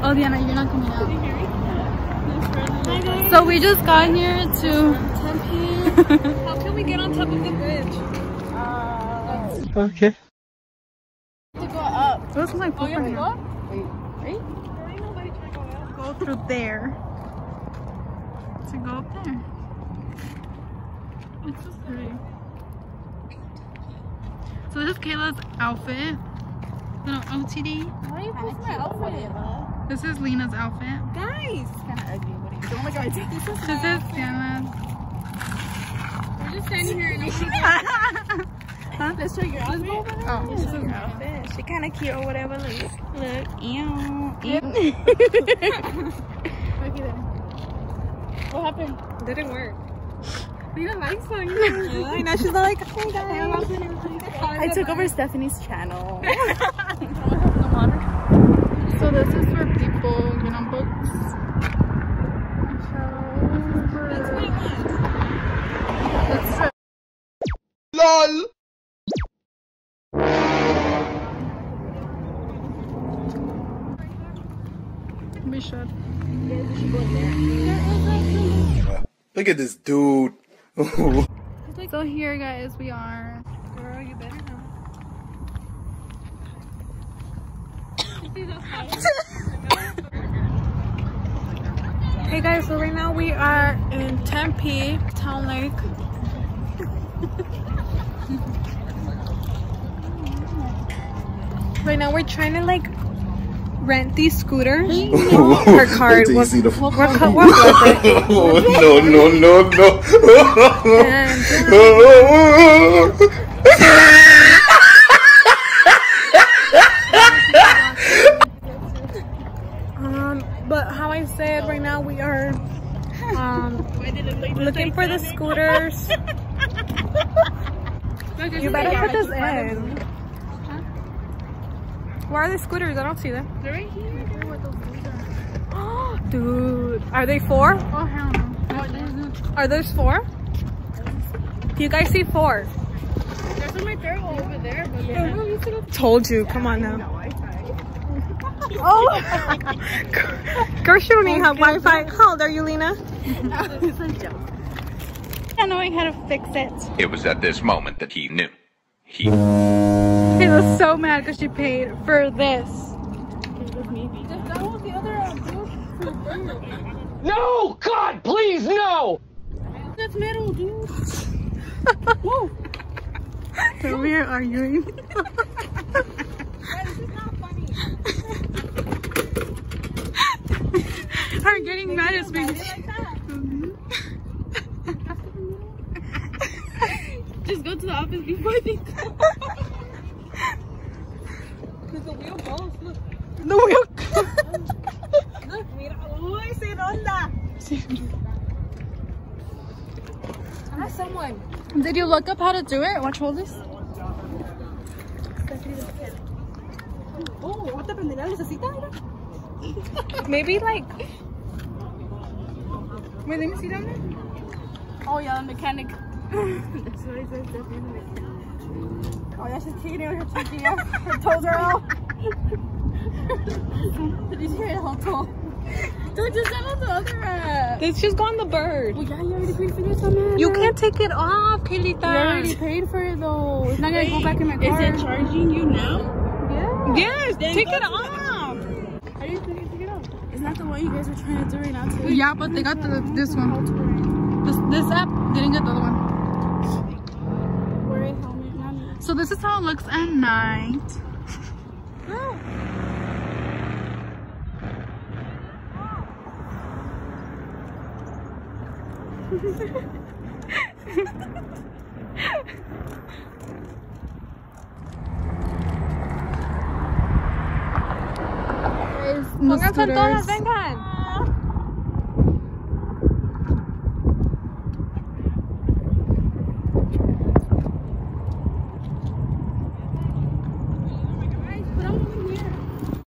Oh, Diana, you're not coming out. So we just got here to Tempe. How can we get on top of the bridge? Uh, okay. To go up. This is like Oh, you have to go up? Right? Go through there. To go up there. It's so pretty. So this is Keyla's outfit. Little OTD. Why are you posting my outfit? This is Lena's outfit. Guys! kind of ugly. What are you doing? Oh my god, this is This is Diana's. We're just standing here and huh? Let's show your outfit. Oh, Let's oh. show your outfit. She kind of cute or whatever. Look. Look. Ew. Ew. Look at what happened? Didn't work. Lena likes one. I know. She's like, hey guys. I took over Stephanie's channel. So this is for people, you know, books. That's for LOL. we should. Look at this dude. So here, guys, we are. Girl, you better know. hey guys, so right now we are in Tempe, Town Lake. right now we're trying to like rent these scooters. Her card. Wait till you We're, see the- we're, co- we're with it. oh, no, no, no, no. Um, but how I said, right now we are um, looking for the scooters. you better put this in. Where are the scooters? I don't see them. They're right here. They're where those dudes are. Dude, are they four? Oh, hell no. Oh. Are those four? Do you guys see four? There's one right there over there. But yeah. Told you. Come on now. Oh, girl, she don't even have Wi-Fi. How old are you, Lena? I knowing how to fix it. It was at this moment that he knew. He He was so mad because she paid for this. No! God, please, no! That's metal, dude. Whoa. we are arguing. Her getting mad is me. Mm-hmm. Just go to the office before they go. Because the wheel goes. Look. The wheel. Look, mira. Uy, se ronda. Ask someone. Did you look up how to do it? Watch, hold this. Oh, ¿otra prendera necesita? Maybe like. Wait, let me see down there. Oh, yeah, the mechanic. That's what I said. Definitely the mechanic. She's cheating with her cheeky. Her toes are out. Did you hear the whole toe? Don't just on the other app. It's just gone the bird. Well, yeah, you already paid for this on there. You can't take it off, You already paid for it though. It's not gonna go back in my car. Is it charging you now? Yeah. Yes, take it off. How do you think it out? Is that the one you guys were trying to do right now too? Yeah, but they got the this one. This this app didn't get the other one. Wearing helmet now. So this is how it looks at night. Guys, Pónganse scooters. todas, vengan.